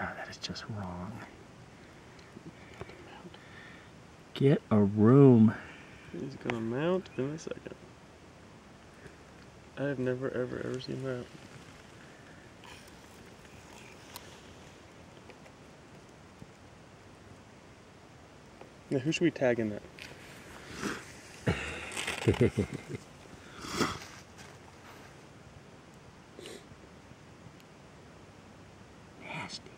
God, that is just wrong. Get a room. He's gonna mount in a second. I have never ever ever seen that. Now who should we tag in that? Nasty.